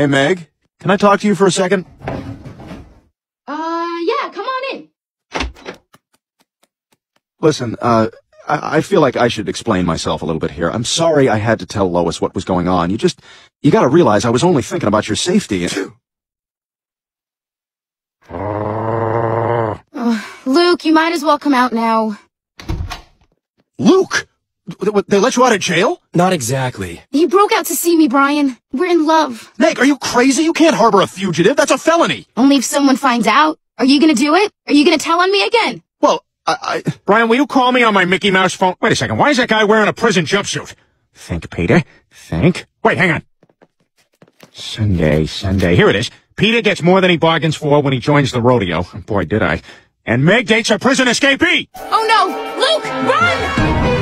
Hey, Meg, can I talk to you for a second? Uh, yeah, come on in. Listen, uh, I, I feel like I should explain myself a little bit here. I'm sorry I had to tell Lois what was going on. You just, you gotta realize I was only thinking about your safety. And... Luke, you might as well come out now. Luke! They- They let you out of jail? Not exactly. You broke out to see me, Brian. We're in love. Meg, are you crazy? You can't harbor a fugitive. That's a felony. Only if someone finds out. Are you gonna do it? Are you gonna tell on me again? Well, I, I, Brian, will you call me on my Mickey Mouse phone? Wait a second. Why is that guy wearing a prison jumpsuit? Think, Peter. Think. Wait, hang on. Sunday, Sunday. Here it is. Peter gets more than he bargains for when he joins the rodeo. Boy, did I. And Meg dates a prison escapee. Oh no! Luke, run!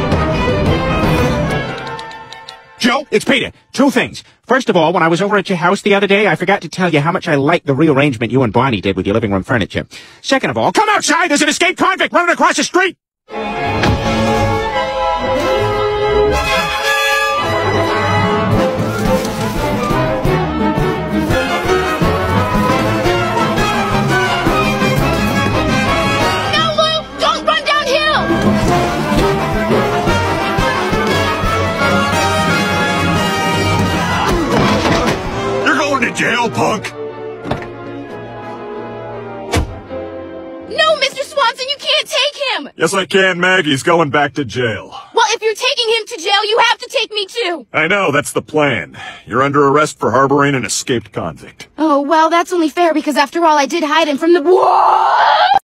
It's Peter. Two things. First of all, when I was over at your house the other day, I forgot to tell you how much I liked the rearrangement you and Bonnie did with your living room furniture. Second of all, come outside. There's an escaped convict running across the street. Jail, punk! No, Mr. Swanson, you can't take him! Yes, I can, Meg. He's going back to jail. Well, if you're taking him to jail, you have to take me too! I know, that's the plan. You're under arrest for harboring an escaped convict. Oh, well, that's only fair because after all, I did hide him from the- What?